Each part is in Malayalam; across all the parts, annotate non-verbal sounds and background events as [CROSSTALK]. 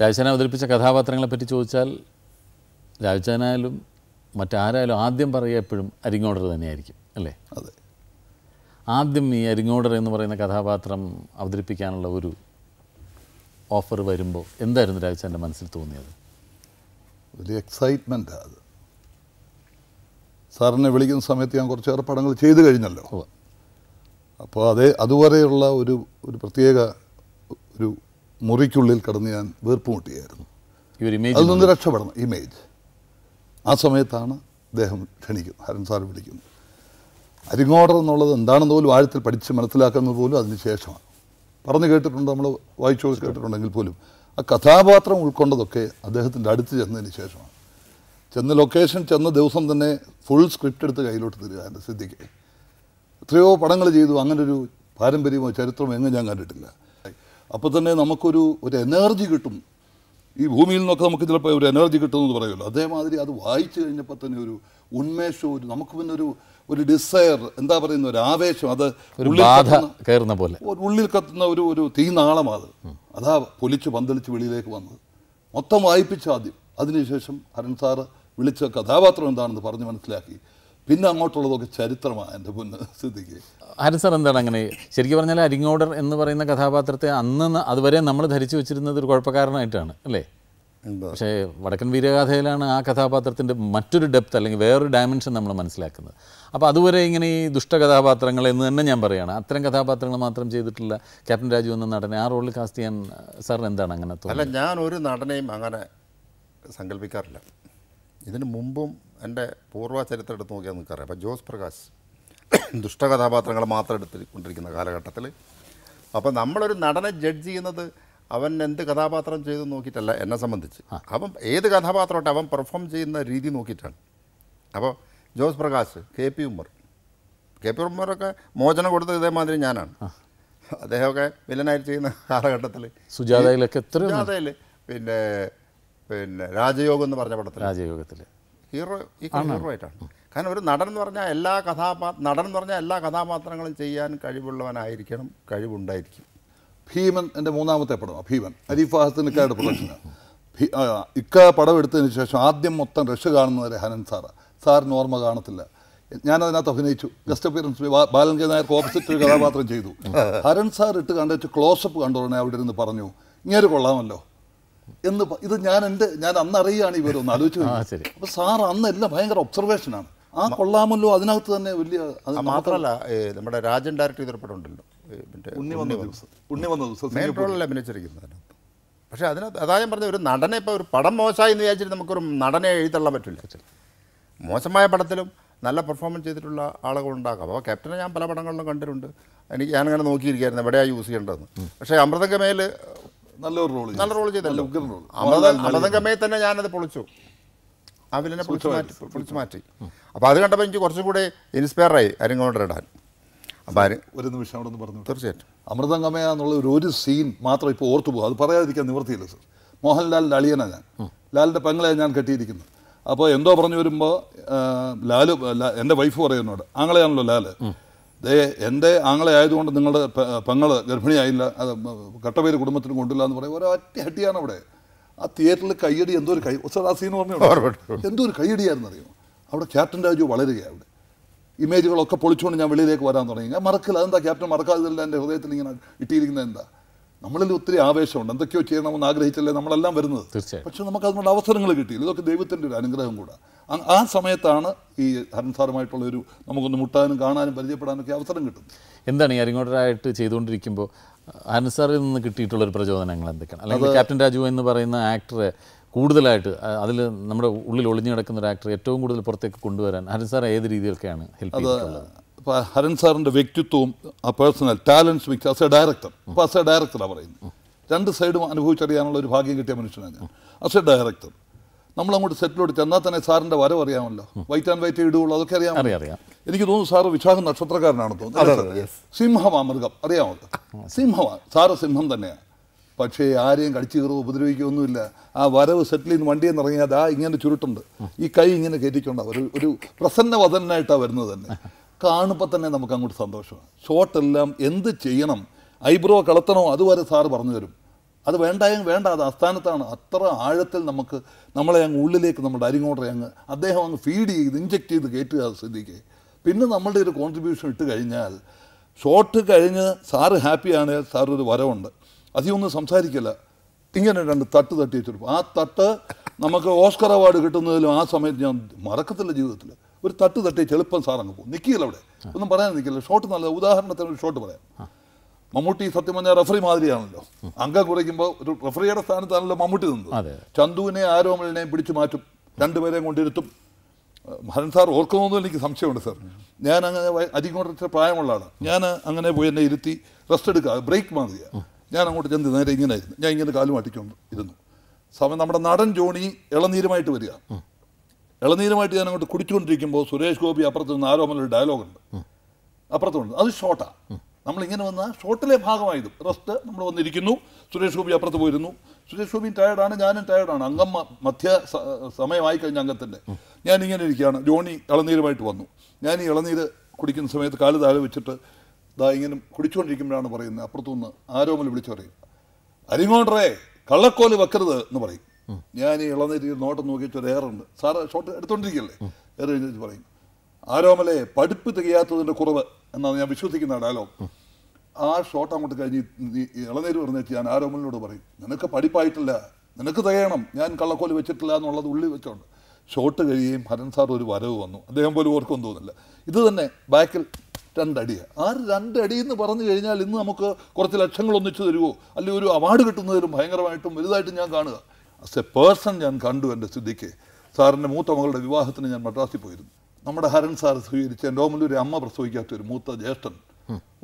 രാജചാൻ അവതരിപ്പിച്ച കഥാപാത്രങ്ങളെ പറ്റി ചോദിച്ചാൽ രാജചാനായാലും മറ്റാരായാലും ആദ്യം പറയുക എപ്പോഴും അരിങ്ങോടർ തന്നെയായിരിക്കും അല്ലേ? അതെ. ആദ്യം ഈ അരിങ്ങോടർ എന്ന് പറയുന്ന കഥാപാത്രം അവതരിപ്പിക്കാനുള്ള ഒരു ഓഫർ വരുമ്പോൾ എന്തായിരുന്നു രാജചാന്റെ മനസ്സിൽ തോന്നിയത്? ഒരു എക്സൈറ്റ്മെന്റാണ് അത്. സാറിനെ വിളിക്കുന്ന സമയത്ത് ഞാൻ കുറച്ചേറെ പടങ്ങൾ ചെയ്തു കഴിഞ്ഞല്ലോ. അപ്പോൾ അതേ അതുവരെയുള്ള ഒരു ഒരു പ്രത്യേക ഒരു മുറിക്കുള്ളിൽ കടന്ന് ഞാൻ വീർപ്പുമുട്ടിയായിരുന്നു അതിൽ നിന്ന് രക്ഷപ്പെടണം ഇമേജ് ആ സമയത്താണ് അദ്ദേഹം ക്ഷണിക്കുന്നത് ഹരൻ സാർ വിളിക്കുന്നത് അരിങ്ങോടർ എന്നുള്ളത് എന്താണെന്ന് പോലും ആഴത്തിൽ പഠിച്ച് മനസ്സിലാക്കുന്നത് പോലും അതിന് ശേഷമാണ്. പറഞ്ഞു കേട്ടിട്ടുണ്ട് നമ്മൾ വായിച്ചു കേട്ടിട്ടുണ്ടെങ്കിൽ പോലും. ആ കഥാപാത്രം ഉൾക്കൊണ്ടതൊക്കെ അദ്ദേഹത്തിന്റെ അടുത്ത് ചെന്നതിന് ശേഷമാണ്. ചെന്ന ലൊക്കേഷൻ ചെന്ന ദിവസം തന്നെ ഫുൾ സ്ക്രിപ്റ്റ് എടുത്ത് കയ്യിലോട്ട് തരിക എന്റെ സിദ്ധിക്ക്. എത്രയോ പടങ്ങൾ ചെയ്തു അങ്ങനൊരു പാരമ്പര്യമോ ചരിത്രമോ എങ്ങും ഞാൻ കണ്ടിട്ടില്ല. അപ്പോൾ തന്നെ നമുക്കൊരു ഒരു എനർജി കിട്ടും. ഈ ഭൂമിയിൽ നിന്നൊക്കെ നമുക്ക് ചിലപ്പോൾ ഒരു എനർജി കിട്ടുമെന്ന് പറയുമല്ലോ. അതേമാതിരി അത് വായിച്ചു കഴിഞ്ഞപ്പോൾ തന്നെ ഒരു ഉന്മേഷം ഒരു നമുക്ക് പിന്നെ ഒരു ഒരു ഡിസയർ എന്താ പറയുന്ന ഒരു ആവേശം അത് കയറുന്ന പോലെ. ഉള്ളിൽ കത്തുന്ന ഒരു ഒരു തീനാളം അത് അതാ പൊലിച്ച് പന്തലിച്ച് വെളിയിലേക്ക് വന്നത്. മൊത്തം വായിപ്പിച്ച ആദ്യം അതിനുശേഷം ഹരൺ സാറ് വിളിച്ച കഥാപാത്രം എന്താണെന്ന് പറഞ്ഞ് മനസ്സിലാക്കി. പിന്നെ അങ്ങോട്ടുള്ളതൊക്കെ ചരിത്രമാണ് എന്റെ മുന്ന് സ്ഥിതിക്ക് ഹരൻ സാർ എന്താണ് അങ്ങനെ? ശരിക്കും പറഞ്ഞാൽ അരിങ്ങോടർ എന്ന് പറയുന്ന കഥാപാത്രത്തെ അന്ന് അതുവരെ നമ്മൾ ധരിച്ചു വെച്ചിരുന്നത് ഒരു കുഴപ്പക്കാരനായിട്ടാണ് അല്ലേ? പക്ഷേ വടക്കൻ വീരഗാഥയിലാണ് ആ കഥാപാത്രത്തിന്റെ മറ്റൊരു ഡെപ്ത് അല്ലെങ്കിൽ വേറൊരു ഡയമെൻഷൻ നമ്മൾ മനസ്സിലാക്കുന്നത്. അപ്പോൾ അതുവരെ ഇങ്ങനെ ഈ ദുഷ്ട കഥാപാത്രങ്ങൾ എന്ന് തന്നെ ഞാൻ പറയുകയാണ് അത്തരം കഥാപാത്രങ്ങൾ മാത്രം ചെയ്തിട്ടുള്ള ക്യാപ്റ്റൻ രാജു എന്ന നടനെ. ആ റോളിൽ കാസ്റ്റ് ചെയ്യാൻ സാറിന് എന്താണ് അങ്ങനെ അല്ല ഞാൻ ഒരു നടനെയും അങ്ങനെ സങ്കല്പിക്കാറില്ല. ഇതിന് മുമ്പും എന്റെ പൂർവ ചരിത്രം എടുത്ത് നോക്കിയാൽ നിൽക്കാറിയാം അപ്പോൾ ജോസ് പ്രകാശ് [COUGHS] ദുഷ്ടകഥാപാത്രങ്ങൾ മാത്രം എടുത്തുകൊണ്ടിരിക്കുന്ന കാലഘട്ടത്തിൽ. അപ്പോൾ നമ്മളൊരു നടനെ ജഡ്ജ് ചെയ്യുന്നത് അവൻ എന്ത് കഥാപാത്രം ചെയ്തു നോക്കിയിട്ടല്ല എന്നെ സംബന്ധിച്ച്. അവൻ ഏത് കഥാപാത്രമായിട്ട് അവൻ പെർഫോം ചെയ്യുന്ന രീതി നോക്കിയിട്ടാണ്. അപ്പോൾ Jose Prakash K P Ummer. K P ഉമ്മറൊക്കെ മോചനം കൊടുത്തത് ഇതേമാതിരി ഞാനാണ്. അദ്ദേഹമൊക്കെ വില്ലനായിട്ട് ചെയ്യുന്ന കാലഘട്ടത്തിൽ. സുജാതയിലൊക്കെ എത്ര സുജാതയിൽ പിന്നെ പിന്നെ രാജയോഗം എന്ന് പറഞ്ഞ പടത്തിൽ രാജയോഗത്തിൽ ഹീറോ ഈ ഹീറോ ആയിട്ടാണ് കാരണം ഒരു നടൻ എന്ന് പറഞ്ഞാൽ എല്ലാ കഥാപാ നടൻ എന്ന് പറഞ്ഞാൽ എല്ലാ കഥാപാത്രങ്ങളും ചെയ്യാൻ കഴിവുള്ളവനായിരിക്കണം കഴിവുണ്ടായിരിക്കും. ഭീമൻ എന്റെ മൂന്നാമത്തെ പടമാണ് ഭീമൻ ഇക്കയുടെ പ്രൊഡക്ഷനാണ് ഭീ- ഇക്ക പടം എടുത്തതിന് ശേഷം ആദ്യം മൊത്തം രക്ഷ കാണുന്നവരെ ഹനൻ സാറാണ് സാറിന് ഓർമ്മ കാണത്തില്ല. ഞാനതിനകത്ത് അഭിനയിച്ചു. ഗസ്റ്റ് അപ്പിയറൻസ് ബാലൻ കെ നായർക്ക് ഓപ്പോസിറ്റ് ഒരു കഥാപാത്രം ചെയ്തു. [LAUGHS] ഹരൺ സാർ ഇട്ട് കണ്ടിട്ട് ക്ലോസപ്പ് കണ്ടോടനെ അവിടെ ഇരുന്ന് പറഞ്ഞു ഇങ്ങനെ കൊള്ളാമല്ലോ. എന്ന് ഇത് ഞാൻ എന്റെ ഞാൻ അന്ന് അറിയുകയാണ് ഇവരൊന്ന് ആലോചിച്ചു. അപ്പോൾ സാർ അന്ന് എല്ലാം ഭയങ്കര ഒബ്സർവേഷനാണ് ആ കൊള്ളാമല്ലോ അതിനകത്ത് തന്നെ വലിയ മാത്രമല്ല നമ്മുടെ രാജൻ ഡയറക്ടർ ചെയ്തൊരു പടം ഉണ്ടല്ലോ ഉണ്ണി വന്ന ദിവസം. ഉണ്ണി വന്ന ദിവസം മെയിൻ റോളിൽ അഭിനയിച്ചിരിക്കുന്നത് അതിനകത്ത്? പക്ഷേ അതിനകത്ത് അതാ ഞാൻ പറഞ്ഞ ഒരു നടനെ ഇപ്പോൾ ഒരു പടം മോശമായി എന്ന് വിചാരിച്ചിട്ട് നമുക്കൊരു നടനെ എഴുതള്ളാൻ പറ്റില്ല. മോശമായ പടത്തിലും നല്ല പെർഫോമൻസ് ചെയ്തിട്ടുള്ള ആളുകളുണ്ടാകാം അപ്പോൾ ക്യാപ്റ്റനെ ഞാൻ പല പടങ്ങളിലും കണ്ടിട്ടുണ്ട്. എനിക്ക് ഞാനങ്ങനെ നോക്കിയിരിക്കുകയായിരുന്നു എവിടെയാണ് യൂസ് ചെയ്യേണ്ടതെന്ന്. പക്ഷേ അമൃതങ്കമേൽ നല്ലൊരു റോൾ നല്ല റോൾ ചെയ്തല്ലോ. അമൃത അമൃതങ്കമയിൽ തന്നെ ഞാനത് പൊളിച്ചു. ആ വില്ലനെ പൊളിച്ചു മാറ്റി പൊളിച്ചു മാറ്റി. അപ്പോൾ അത് കണ്ടപ്പോൾ എനിക്ക് കുറച്ചും കൂടെ ഇൻസ്പയറായി അരിങ്ങോട്ട് ഇടാൻ. അപ്പോൾ അരി ഒരു നിമിഷം അവിടെ നിന്ന് പറഞ്ഞു തീർച്ചയായിട്ടും. അമൃതംഗമയ എന്നുള്ള ഒരു ഒരു സീൻ മാത്രം ഇപ്പോൾ ഓർത്തു പോകും അത് പറയാതിരിക്കാൻ നിവർത്തിയില്ല സർ മോഹൻലാലിന്റെ അളിയനാണ് ഞാൻ. ലാലിന്റെ പെങ്ങളെ ഞാൻ കെട്ടിയിരിക്കുന്നത്. അപ്പോൾ എന്തോ പറഞ്ഞു വരുമ്പോൾ ലാൽ എന്റെ വൈഫ് പറയുന്നോട് ആങ്ങളെയാണല്ലോ ലാൽ. ദേ എന്റെ ആങ്ങളെ ആയതുകൊണ്ട് നിങ്ങളുടെ പെ- പെങ്ങൾ ഗർഭിണിയായില്ല അത് കട്ടപേര് കുടുംബത്തിന് കൊണ്ടില്ല എന്ന് പറയും. ഒരൊറ്റ ഹട്ടിയാണ് അവിടെ. ആ തിയേറ്ററിൽ കയ്യടി എന്തോ ഒരു കൈ ആ സീൻ പറഞ്ഞു എന്തോ ഒരു കയ്യടിയായിരുന്നു അറിയുമോ? അവിടെ ക്യാപ്റ്റൻ രാജു വളരുകയാണ് അവിടെ. ഇമേജുകളൊക്കെ പൊളിച്ചുകൊണ്ട് ഞാൻ വെളിയിലേക്ക് വരാൻ തുടങ്ങി. ഞാൻ മറക്കില്ല അതെന്താ ക്യാപ്റ്റൻ മറക്കാതില്ല എന്റെ ഹൃദയത്തിൽ ഇങ്ങനെ ഇട്ടിരിക്കുന്നത് എന്താ? നമ്മളിൽ ഒത്തിരി ആവേശമുണ്ട്. എന്തൊക്കെയോ ചെയ്യണമെന്ന് ആഗ്രഹിച്ചല്ലേ നമ്മളെല്ലാം വരുന്നത്. പക്ഷെ നമുക്ക് അതിനുള്ള അവസരങ്ങൾ കിട്ടിയില്ല. ഇതൊക്കെ ദൈവത്തിന്റെ ഒരു അനുഗ്രഹം കൂടെ. ആ- സമയത്താണ് ഈ ഹരൻ സാറുമായിട്ടുള്ള ഒരു നമുക്കൊന്ന് മുട്ടാനും കാണാനും പരിചയപ്പെടാനൊക്കെ അവസരം കിട്ടും എന്താണ് ഈ അരിങ്ങോട്ടരായിട്ട് ചെയ്തുകൊണ്ടിരിക്കുമ്പോൾ ഹരൻസാറിൽ നിന്ന് കിട്ടിയിട്ടുള്ളൊരു പ്രചോദനങ്ങൾ എന്തൊക്കെയാണ്? അല്ലെങ്കിൽ ക്യാപ്റ്റൻ രാജു എന്ന് പറയുന്ന ആക്ടറെ കൂടുതലായിട്ട് അതിൽ നമ്മുടെ ഉള്ളിൽ ഒളിഞ്ഞു കിടക്കുന്ന ഒരു ആക്ടറെ ഏറ്റവും കൂടുതൽ പുറത്തേക്ക് കൊണ്ടുവരാൻ ഹരൻസാർ ഏത് രീതിയിലൊക്കെയാണ് ഹെൽപ്പ് ചെയ്തിട്ടുള്ളത്? ഇപ്പോൾ ഹരൻ സാറിന്റെ വ്യക്തിത്വവും ആ personal talents mix as a director അപ്പോൾ ആസ് എ ഡയറക്ടറാണ് പറയുന്നത്. രണ്ട് സൈഡും അനുഭവിച്ചറിയാനുള്ള ഒരു ഭാഗ്യം കിട്ടിയ മനുഷ്യനാണ് ഞാൻ. ആസ് എ ഡയറക്ടർ നമ്മളങ്ങോട്ട് സെറ്റിലോട്ട് ചെന്നാൽ തന്നെ സാറിന്റെ വരവ് അറിയാമല്ലോ. വൈറ്റ് ആൻഡ് വൈറ്റ് ഇടുകയുള്ളൂ അതൊക്കെ അറിയാം അറിയാം. എനിക്ക് തോന്നുന്നു സാറ് വിശാഖ നക്ഷത്രക്കാരനാണെന്ന് തോന്നുന്നു. സിംഹമാ അറിയാമോ? സിംഹമാണ് സാറ് സിംഹം തന്നെയാണ് പക്ഷേ ആരെയും കടിച്ചു കയറുകയോ ഉപദ്രവിക്കുകയൊന്നുമില്ല. ആ വരവ് സെറ്റിൽ നിന്ന് വണ്ടിയിൽ നിന്ന് ഇറങ്ങിയാൽ ആ ഇങ്ങനെ ചുരുട്ടുണ്ട്. ഈ കൈ ഇങ്ങനെ കയറ്റിക്കൊണ്ടാണ് ഒരു ഒരു പ്രസന്നവദനായിട്ടാണ് വരുന്നത് തന്നെ. കാണുമ്പോൾ തന്നെ നമുക്ക് അങ്ങോട്ട് സന്തോഷമാണ് ഷോട്ടെല്ലാം എന്ത് ചെയ്യണം? ഐബ്രോ കളത്തണോ? അതുവരെ സാറ് പറഞ്ഞു തരും. അത് വേണ്ടായും വേണ്ട അത് അസ്ഥാനത്താണ്. അത്ര ആഴത്തിൽ നമുക്ക് നമ്മളെ അങ്ങ് ഉള്ളിലേക്ക് നമ്മുടെ അരിങ്ങോട്ടെ അങ്ങ് അദ്ദേഹം അങ്ങ് ഫീഡ് ചെയ്ത് ഇഞ്ചെക്ട് ചെയ്ത് കയറ്റുക സ്ഥിതിക്ക് പിന്നെ നമ്മളുടെ ഒരു കോൺട്രിബ്യൂഷൻ ഇട്ട് കഴിഞ്ഞാൽ ഷോട്ട് കഴിഞ്ഞ് സാറ് ഹാപ്പിയാണ് സാർ ഒരു വരവുണ്ട്. അധികമൊന്നും സംസാരിക്കില്ല. ഇങ്ങനെ രണ്ട് തട്ട് തട്ടി വെച്ചിട്ട്. ആ തട്ട് നമുക്ക് ഓസ്കർ അവാർഡ് കിട്ടുന്നതിലും ആ സമയത്ത് ഞാൻ മറക്കത്തില്ല ജീവിതത്തിൽ ഒരു തട്ട് തട്ടി ചെളുപ്പം സാറങ്ങ് പോകും. നിൽക്കില്ല അവിടെ. ഒന്നും പറയാൻ നിൽക്കില്ല ഷോട്ട് നല്ല ഉദാഹരണത്തിന് ഒരു ഷോട്ട് പറയാം. മമ്മൂട്ടി സത്യം പറഞ്ഞാൽ റഫറി മാതിരിയാണല്ലോ. അംഗം കുറയ്ക്കുമ്പോൾ ഒരു റഫറിയുടെ സ്ഥാനത്താണല്ലോ മമ്മൂട്ടി നിന്നത്. ചന്തുവിനെ ആരോമലിനെയും പിടിച്ചു മാറ്റും രണ്ടുപേരെയും കൊണ്ടിരുത്തും. ഹരൻ സാർ ഓർക്കുന്നൊന്നും എനിക്ക് സംശയമുണ്ട് സാർ. ഞാൻ അങ്ങനെ അധികം കുറച്ച് പ്രായമുള്ള ആളാണ്. ഞാൻ അങ്ങനെ പോയി എന്നെ ഇരുത്തി റെസ്റ്റ് എടുക്കുക. ബ്രേക്ക് മാതിരിയാണ് ഞാൻ അങ്ങോട്ട് ചെന്ന് നേരെ ഇങ്ങനെ ആയിരുന്നു ഞാൻ ഇങ്ങനെ കാലും അട്ടിക്കൊണ്ട് ഇരുന്നു. സമയം നമ്മുടെ നടൻ ജോണി ഇളനീരുമായിട്ട് വരിക. ഇളനീരുമായിട്ട് ഞാൻ അങ്ങോട്ട് കുടിച്ചുകൊണ്ടിരിക്കുമ്പോൾ സുരേഷ് ഗോപി അപ്പുറത്ത് നിന്ന് ആരോമലൊരു ഡയലോഗുണ്ട് അപ്പുറത്തുണ്ട്. അത് ഷോട്ടാ നമ്മൾ ഇങ്ങനെ വന്ന ഷോട്ടിലെ ഭാഗമായത്. റെസ്റ്റ് നമ്മൾ വന്നിരിക്കുന്നു. സുരേഷ് ഗോപി അപ്പുറത്ത് പോയിരുന്നു. സുരേഷ് ഗോപി ടയർഡാണ് ഞാനും ടയർഡാണ് അംഗം മധ്യ സമയമായി കഴിഞ്ഞ അംഗത്തിന്റെ ഞാൻ ഇങ്ങനെ ഇരിക്കുകയാണ്. ജോണി ഇളനീരുമായിട്ട് വന്നു. ഞാൻ ഈ ഇളനീര് കുടിക്കുന്ന സമയത്ത് കാൽ താഴെ വെച്ചിട്ട് ഇതാ ഇങ്ങനെ കുടിച്ചുകൊണ്ടിരിക്കുമ്പോഴാണ് പറയുന്നത്. അപ്പുറത്തുനിന്ന് ആരോമൽ വിളിച്ചു പറയും. അരിങ്ങോണ്ടറേ കള്ളക്കോൽ വെക്കരുത് എന്ന് പറയും. ഞാൻ ഈ ഇളനീര് നോട്ടം നോക്കിയിട്ട് ഒരു ഏറുണ്ട് സാറ് ഷോട്ട് എടുത്തോണ്ടിരിക്കല്ലേ? എയർ കഴിഞ്ഞിട്ട് പറയും. ആരോമലെ പഠിപ്പ് തികയാത്തതിന്റെ കുറവ് എന്നാണ് ഞാൻ വിശ്വസിക്കുന്ന ഡയലോഗ് ആ ഷോട്ട് അങ്ങോട്ട് കഴിഞ്ഞ് ഇളനീര് പറഞ്ഞേച്ച് ഞാൻ ആരോമലിനോട് പറയും നിനക്ക് പഠിപ്പായിട്ടില്ല നിനക്ക് തയ്യണം ഞാൻ കള്ളക്കോൽ വെച്ചിട്ടില്ല എന്നുള്ളത് ഉള്ളിൽ വെച്ചോണ്ട്. ഷോട്ട് കഴിയുകയും ഹരൻ സാർ ഒരു വരവ് വന്നു. അദ്ദേഹം പോലും ഓർക്കും തോന്നില്ല ഇത് തന്നെ ബാക്കിൽ രണ്ടടിയാണ് ആ രണ്ടടി എന്ന് പറഞ്ഞു കഴിഞ്ഞാൽ ഇന്ന് നമുക്ക് കുറച്ച് ലക്ഷങ്ങൾ ഒന്നിച്ചു തരുമോ അല്ലെങ്കിൽ ഒരു അവാർഡ് കിട്ടുന്നതിലും ഭയങ്കരമായിട്ടും വലുതായിട്ടും ഞാൻ കാണുക. ആസ് എ പേഴ്സൺ ഞാൻ കണ്ടു എന്റെ സ്ഥിതിക്ക്. സാറിന്റെ മൂത്ത മകളുടെ വിവാഹത്തിന് ഞാൻ മദ്രാസിൽ പോയിരുന്നു. നമ്മുടെ ഹരൻ സാർ സ്വീകരിച്ച എന്റെ ഒരു അമ്മ പ്രസവിക്കാത്ത ഒരു മൂത്ത ജ്യേഷ്ഠൻ.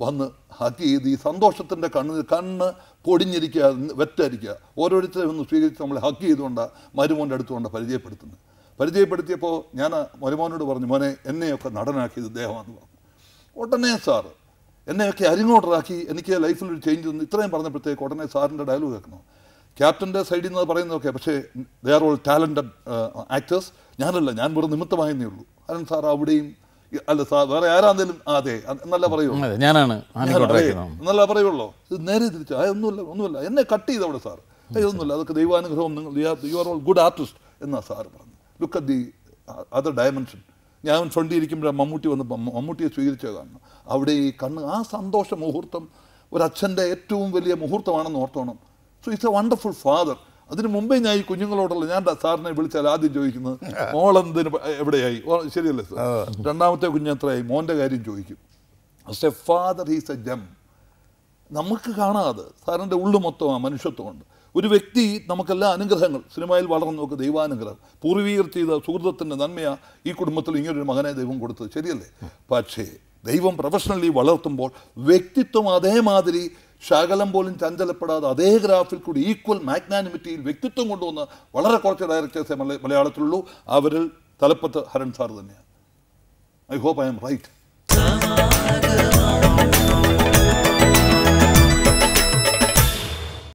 വന്ന് ഹഗ് ചെയ്ത് ഈ സന്തോഷത്തിന്റെ കണ്ണ് കണ്ണ് പൊടിഞ്ഞിരിക്കുക വെറ്റായിരിക്കുക. ഓരോരുത്തരും ഒന്ന് സ്വീകരിച്ച് നമ്മളെ ഹഗ് ചെയ്തുകൊണ്ടാണ് മരുമോന്റെ അടുത്തുകൊണ്ട് പരിചയപ്പെടുത്തുന്നത്. പരിചയപ്പെടുത്തിയപ്പോൾ ഞാൻ മരുമോനോട് പറഞ്ഞു മോനെ എന്നെയൊക്കെ നടനാക്കിയത് ഇദ്ദേഹമാണെന്ന് പറഞ്ഞു. ഉടനെ സാറ് എന്നെയൊക്കെ അരിങ്ങോട്ടറാക്കി എനിക്ക് ലൈഫിൽ ഒരു ചേഞ്ച് തന്നു. ഇത്രയും പറഞ്ഞപ്പോഴത്തേക്ക് ഉടനെ സാറിന്റെ ഡയലോഗ് കേൾക്കണം ക്യാപ്റ്റന്റെ സൈഡിൽ നിന്ന് പറയുന്നതൊക്കെ പക്ഷേ they are all talented actors ഞാനല്ല ഞാൻ വെറും നിമിത്തമായെന്നേ ഉള്ളൂ. കാരണം സാർ അവിടെയും അല്ല സാർ വേറെ ആരാന്തേലും ആ, അതെ എന്നല്ല പറയൂ? ഞാനാണ് എന്നല്ല പറയുള്ളൂ? ഇത് നേരെ തിരിച്ചു ആ ഒന്നുമില്ല ഒന്നുമില്ല. എന്നെ കട്ട് ചെയ്ത് അവിടെ സാർ. ഒന്നുമില്ല അതൊക്കെ ദൈവാനുഗ്രഹം നിങ്ങൾ you are all good artist എന്നാ സാർ പറഞ്ഞു look at the other dimension ഞാൻ ഫ്രണ്ടിരിക്കുമ്പോഴാണ് മമ്മൂട്ടി വന്ന് മമ്മൂട്ടിയെ സ്വീകരിച്ചത് കാണണം അവിടെ ഈ കണ്ണ് ആ സന്തോഷ മുഹൂർത്തം ഒരച്ഛന്റെ ഏറ്റവും വലിയ മുഹൂർത്തമാണെന്ന് ഓർത്തോണം. So it's a wonderful father അതിന് മുമ്പേ ഞാൻ ഈ കുഞ്ഞുങ്ങളോടുള്ള ഞാൻ സാറിനെ വിളിച്ചാൽ ആദ്യം ചോദിക്കുന്നത് മോളെന്തിന് എവിടെയായി? ശരിയല്ലേ സാർ? രണ്ടാമത്തെ കുഞ്ഞ് എത്രയായി? മോന്റെ കാര്യം ചോദിക്കും. ഫാദർ ഹീസ് എ ജം നമുക്ക് കാണാതെ സാറിന്റെ ഉള്ളു മൊത്തം ആ മനുഷ്യത്വമുണ്ട് ഒരു വ്യക്തി നമുക്കെല്ലാ അനുഗ്രഹങ്ങൾ സിനിമയിൽ വളർന്നു നോക്ക് ദൈവാനുഗ്രഹം പൂർവീകർ ചെയ്ത സുഹൃത്തത്തിന്റെ നന്മയാ ഈ കുടുംബത്തിൽ ഇങ്ങനൊരു മകനെ ദൈവം കൊടുത്തത്. ശരിയല്ലേ? പക്ഷേ ദൈവം പ്രൊഫഷണലി വളർത്തുമ്പോൾ വ്യക്തിത്വം അതേമാതിരി ശകലം പോലും ചഞ്ചലപ്പെടാതെ അതേ ഗ്രാഫിൽ കൂടി ഈക്വൽ മാഗ്നാനിമിറ്റിയിൽ വ്യക്തിത്വം കൊണ്ടുവന്ന വളരെ കുറച്ച് ഡയറക്ടേഴ്സേ മല മലയാളത്തിലുള്ളൂ. അവരിൽ തലപ്പത്ത് ഹരൺ സാർ തന്നെയാണ്. I hope I'm right